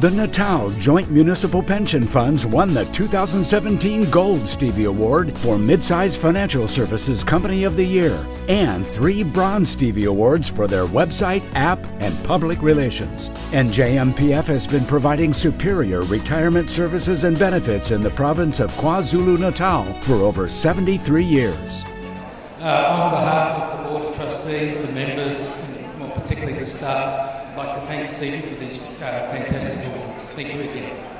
The Natal Joint Municipal Pension Funds won the 2017 Gold Stevie Award for Midsize Financial Services Company of the Year and three Bronze Stevie Awards for their website, app, and public relations. NJMPF has been providing superior retirement services and benefits in the province of KwaZulu Natal for over 73 years. Uh, on behalf of the Board of Trustees, the members, and more particularly the staff, like to thank Stevie for these uh, fantastic awards. Thank you again.